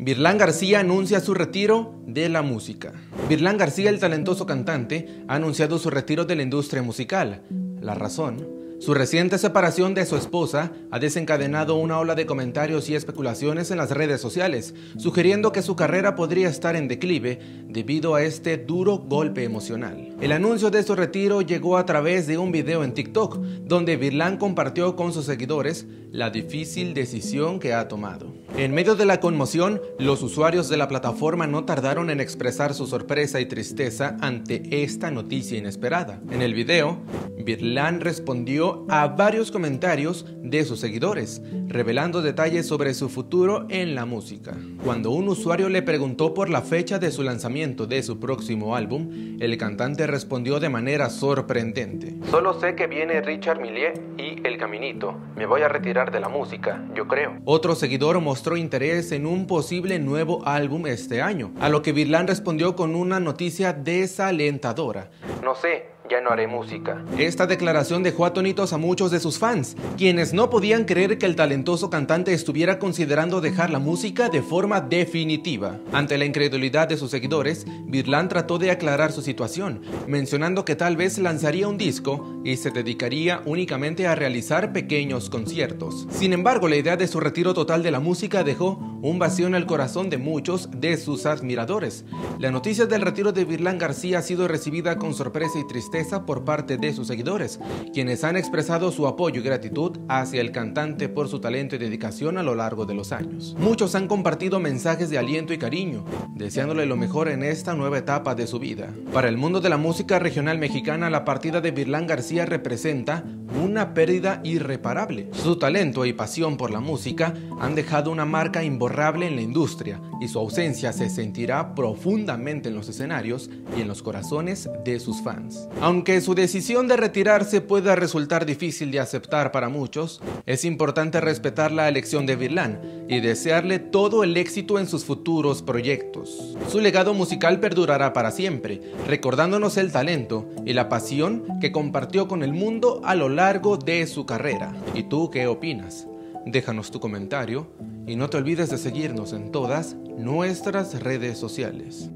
Virlán García anuncia su retiro de la música. Virlán García, el talentoso cantante, ha anunciado su retiro de la industria musical. La razón, su reciente separación de su esposa ha desencadenado una ola de comentarios y especulaciones en las redes sociales, sugiriendo que su carrera podría estar en declive debido a este duro golpe emocional. El anuncio de su retiro llegó a través de un video en TikTok, donde Virlán compartió con sus seguidores la difícil decisión que ha tomado. En medio de la conmoción, los usuarios de la plataforma no tardaron en expresar su sorpresa y tristeza ante esta noticia inesperada. En el video, Virlán respondió a varios comentarios de sus seguidores, revelando detalles sobre su futuro en la música. Cuando un usuario le preguntó por la fecha de su lanzamiento de su próximo álbum, el cantante respondió de manera sorprendente. Solo sé que viene Richard Millier y El Caminito. Me voy a retirar de la música, yo creo. Otro seguidor mostró interés en un posible nuevo álbum este año, a lo que Virlán respondió con una noticia desalentadora. No sé, ya no haré música. Esta declaración dejó atónitos a muchos de sus fans, quienes no podían creer que el talentoso cantante estuviera considerando dejar la música de forma definitiva. Ante la incredulidad de sus seguidores, Virlán trató de aclarar su situación, mencionando que tal vez lanzaría un disco y se dedicaría únicamente a realizar pequeños conciertos. Sin embargo, la idea de su retiro total de la música dejó un vacío en el corazón de muchos de sus admiradores. La noticia del retiro de Virlán García ha sido recibida con sorpresa y tristeza por parte de sus seguidores, quienes han expresado su apoyo y gratitud hacia el cantante por su talento y dedicación a lo largo de los años. Muchos han compartido mensajes de aliento y cariño, deseándole lo mejor en esta nueva etapa de su vida. Para el mundo de la música regional mexicana, la partida de Virlán García representa una pérdida irreparable. Su talento y pasión por la música han dejado una marca imborrable en la industria y su ausencia se sentirá profundamente en los escenarios y en los corazones de sus fans. Aunque su decisión de retirarse pueda resultar difícil de aceptar para muchos, es importante respetar la elección de Virlán y desearle todo el éxito en sus futuros proyectos. Su legado musical perdurará para siempre, recordándonos el talento y la pasión que compartió con el mundo a lo largo de su carrera. ¿Y tú qué opinas? Déjanos tu comentario y no te olvides de seguirnos en todas nuestras redes sociales.